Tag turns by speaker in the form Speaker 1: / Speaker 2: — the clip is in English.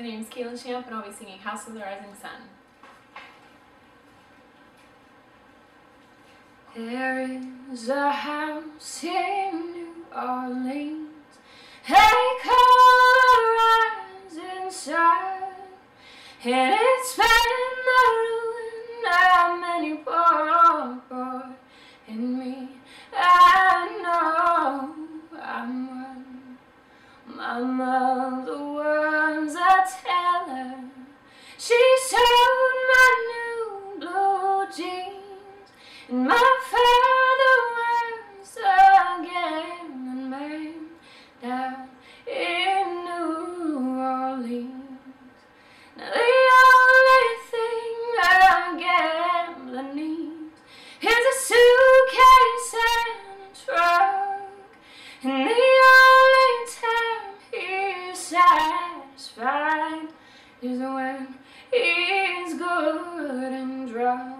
Speaker 1: My name is Catlin Shamp, and I'll be singing House of the Rising Sun.
Speaker 2: There is a house in New Orleans, they call the rising sun, and it's been the ruin of many poor boy in me. I know I'm one. My mother. She sewed my new blue jeans, and my father was a gambling man down in New Orleans. Now the only thing a gambler needs is a suitcase and a trunk, and the only time he's satisfied is when he's good and drunk.